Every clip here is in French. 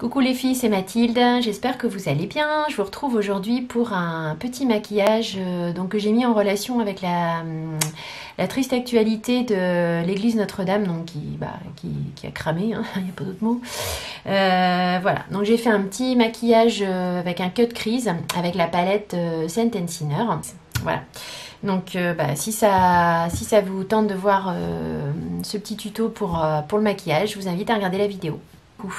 Coucou les filles, c'est Mathilde, j'espère que vous allez bien. Je vous retrouve aujourd'hui pour un petit maquillage euh, que j'ai mis en relation avec la, hum, la triste actualité de l'église Notre-Dame donc, qui, bah, a cramé, hein, il n'y a pas d'autre mot. Euh, voilà, donc j'ai fait un petit maquillage euh, avec un cut crease avec la palette Saint Sinner. Voilà. Donc bah, si, ça, vous tente de voir ce petit tuto pour le maquillage, je vous invite à regarder la vidéo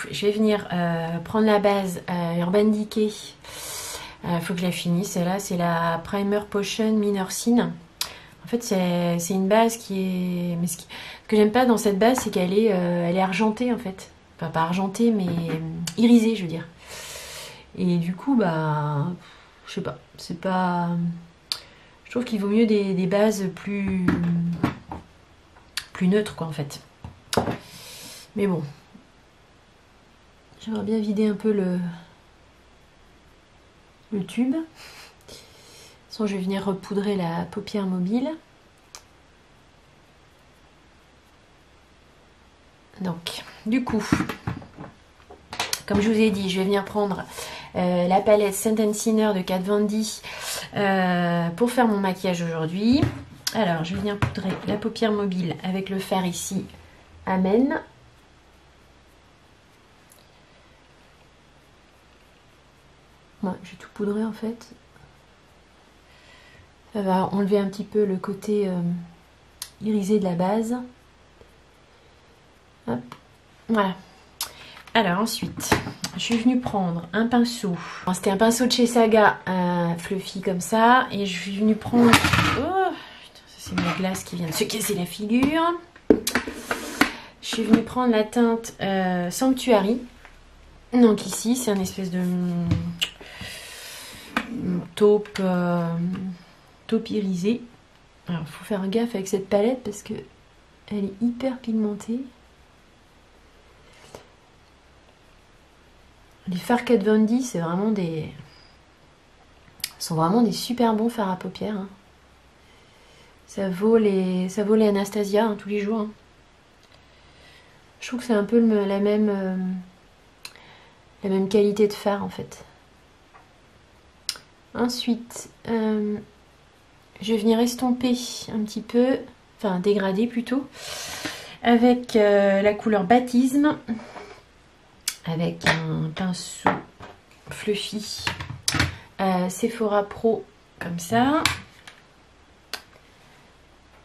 je vais venir euh, prendre la base euh, Urban Decay. Il euh, faut que je la finisse. là, c'est la Primer Potion Minor Sin. En fait, c'est une base qui est... Mais ce, que j'aime pas dans cette base, c'est qu'elle est, elle est argentée, en fait. Enfin, pas argentée, mais irisée, je veux dire. Et du coup, bah... Je sais pas. C'est pas... Je trouve qu'il vaut mieux des, des bases plus... plus neutres, quoi, en fait. Mais bon, J'aimerais bien vider un peu le, tube. De toute façon, je vais venir repoudrer la paupière mobile. Donc, du coup, comme je vous ai dit, je vais venir prendre euh, la palette Saint Sinner de Kat Von euh, pour faire mon maquillage aujourd'hui. Alors, je vais venir poudrer la paupière mobile avec le fer ici. Amen. Tout poudré en fait. Ça va enlever un petit peu le côté euh, irisé de la base. Voilà. Alors ensuite, je suis venue prendre un pinceau. C'était un pinceau de chez Saga, fluffy comme ça. Et je suis venue prendre... Oh, c'est ma glace qui vient de se casser la figure. Je suis venue prendre la teinte euh, Sanctuary. Donc ici, c'est un espèce de taupe, euh, taupe irisée. Alors, il faut faire gaffe avec cette palette parce que elle est hyper pigmentée. Les Von D, c'est vraiment des... sont vraiment des super bons fards à paupières. Hein. Ça, vaut les... ça vaut les Anastasia hein, tous les jours. Hein. Je trouve que c'est un peu la même... Euh, la même qualité de fard en fait. Ensuite, euh, je vais venir estomper un petit peu, enfin dégrader plutôt, avec euh, la couleur baptisme, avec un pinceau fluffy euh, Sephora Pro comme ça.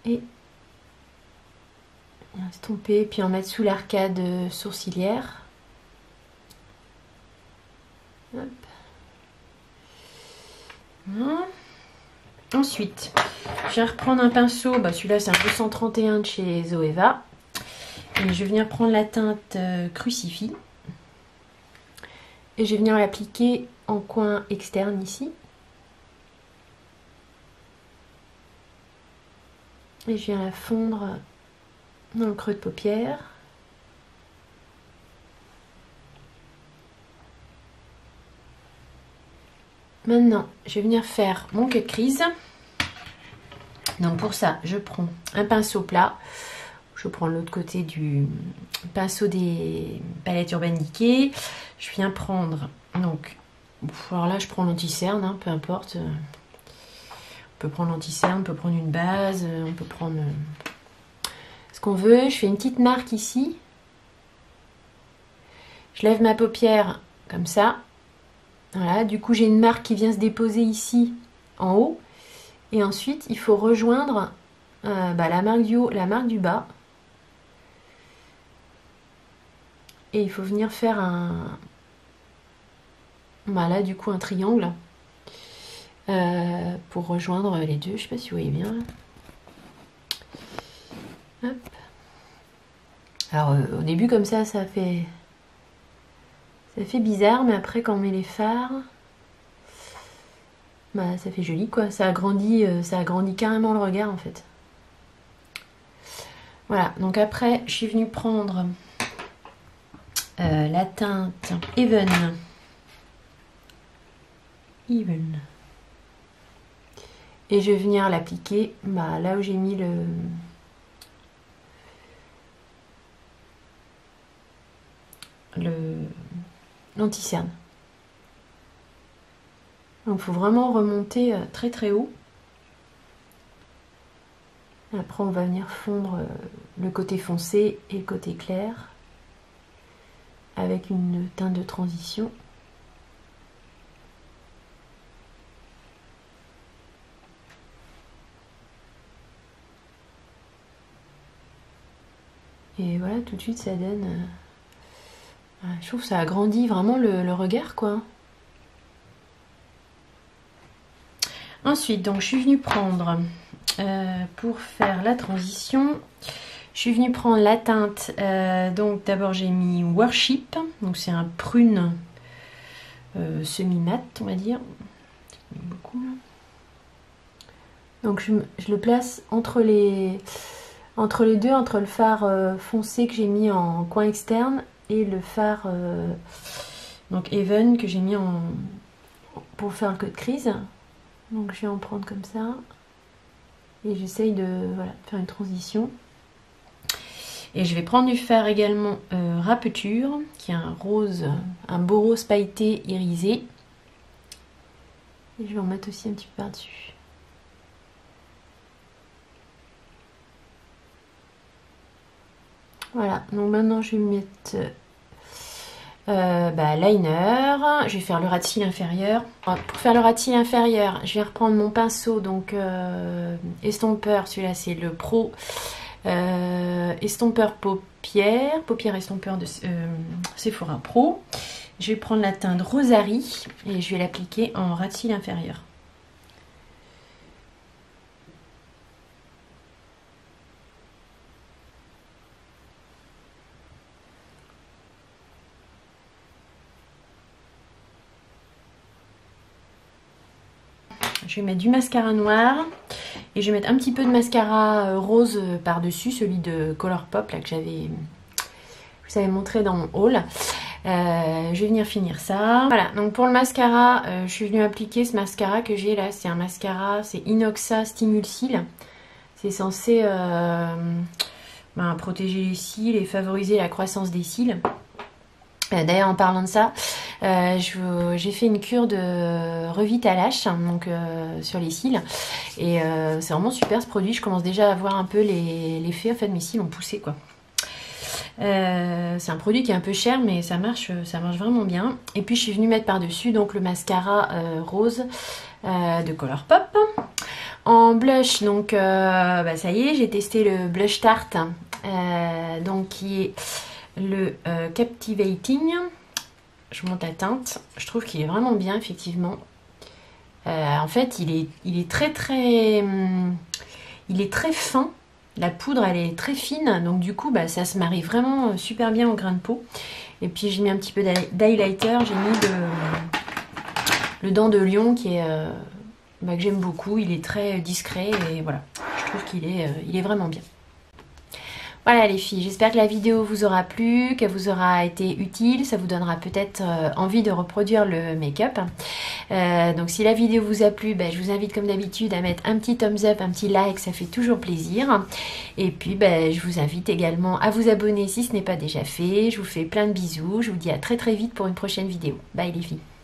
Et estomper, puis en mettre sous l'arcade sourcilière. Hop. Ensuite, je vais reprendre un pinceau. Bah, Celui-là, c'est un 231 de chez Zoeva. Et je vais venir prendre la teinte euh, Crucifix. Et je vais venir l'appliquer en coin externe ici. Et je viens la fondre dans le creux de paupière. Maintenant, je vais venir faire mon cut crease. Donc pour ça, je prends un pinceau plat. Je prends l'autre côté du pinceau des palettes Urban Decay. Je viens prendre, donc, alors là je prends l'anti-cerne, hein, peu importe. On peut prendre l'anti-cerne, on peut prendre une base, on peut prendre ce qu'on veut. Je fais une petite marque ici. Je lève ma paupière comme ça. Voilà, du coup j'ai une marque qui vient se déposer ici en haut. Et ensuite il faut rejoindre euh, bah, la, marque du haut, la marque du bas. Et il faut venir faire un... Voilà, du coup un triangle. Euh, pour rejoindre les deux. Je sais pas si vous voyez bien. Alors euh, au début comme ça, ça fait ça fait bizarre, mais après quand on met les fards, bah ça fait joli quoi. Ça agrandit, euh, ça agrandit carrément le regard en fait. Voilà, donc après je suis venue prendre euh, la teinte Even. Even. Et je vais venir l'appliquer bah, là où j'ai mis le, le l'anti-cerne. Donc il faut vraiment remonter euh, très très haut. Après on va venir fondre euh, le côté foncé et le côté clair avec une teinte de transition. Et voilà, tout de suite ça donne... Euh, je trouve que ça agrandit vraiment le, regard quoi. Ensuite, donc je suis venue prendre, euh, pour faire la transition, je suis venue prendre la teinte. Euh, donc d'abord j'ai mis Worship, donc c'est un prune semi-mat on va dire. Donc je, le place entre les, entre les deux, entre le fard euh, foncé que j'ai mis en coin externe et le fard euh, donc Even que j'ai mis en pour faire le code crise. Donc je vais en prendre comme ça. Et j'essaye de faire une transition. Et je vais prendre du fer également euh, Rapeture, qui est un rose, un beau rose pailleté irisé. Et je vais en mettre aussi un petit peu par-dessus. Voilà, donc maintenant je vais mettre euh, bah, liner, je vais faire le ras de inférieur. Pour faire le ras de inférieur, je vais reprendre mon pinceau, donc euh, estompeur, celui-là c'est le Pro, euh, estompeur paupière, paupière estompeur de Sephora Pro. Je vais prendre la teinte Rosary et je vais l'appliquer en ras de inférieur. Je vais mettre du mascara noir et je vais mettre un petit peu de mascara euh, rose euh, par-dessus, celui de Colourpop là, que j'avais vous avez montré dans mon haul. Euh, je vais venir finir ça. Voilà, donc pour le mascara, je suis venue appliquer ce mascara que j'ai là. C'est un mascara, c'est Inoxa Stimul Cils. C'est censé ben, protéger les cils et favoriser la croissance des cils. D'ailleurs, en parlant de ça, j'ai fait une cure de revitalage donc euh, sur les cils et euh, c'est vraiment super ce produit. Je commence déjà à voir un peu l'effet. en fait, mes cils ont poussé quoi. c'est un produit qui est un peu cher mais ça marche, ça marche vraiment bien. Et puis je suis venue mettre par dessus donc le mascara rose de Colourpop. En blush donc bah, ça y est j'ai testé le blush Tarte donc qui est le Captivating je monte la teinte. Je trouve qu'il est vraiment bien, effectivement. Euh, en fait, il est, très très... Hum, il est très fin. La poudre, elle est très fine. Donc du coup, bah, ça se marie vraiment super bien au grain de peau. Et puis, j'ai mis un petit peu d'highlighter. J'ai mis le, dent de lion qui est... Euh, bah, que j'aime beaucoup. Il est très discret et voilà. Je trouve qu'il est, euh, il est vraiment bien. Voilà les filles, j'espère que la vidéo vous aura plu, qu'elle vous aura été utile, ça vous donnera peut-être euh, envie de reproduire le make-up. Euh, donc si la vidéo vous a plu, ben, je vous invite comme d'habitude à mettre un petit thumbs up, un petit like, ça fait toujours plaisir. Et puis ben, je vous invite également à vous abonner si ce n'est pas déjà fait. Je vous fais plein de bisous, je vous dis à très très vite pour une prochaine vidéo. Bye les filles